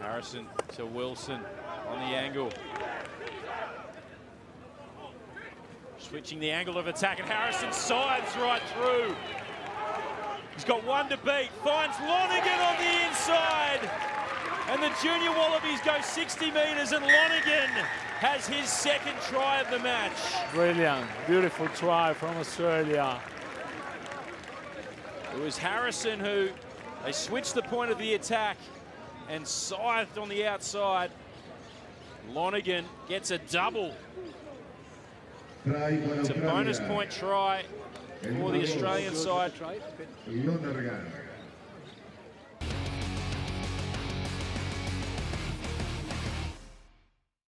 Harrison to Wilson on the angle. Switching the angle of attack, and Harrison sides right through. He's got one to beat, finds Lonergan on the inside. And the junior Wallabies go 60 metres, and Lonergan has his second try of the match. Brilliant, beautiful try from Australia. It was Harrison who they switched the point of the attack and scythed on the outside. Lonergan gets a double. It's a bonus point try for the Australian side.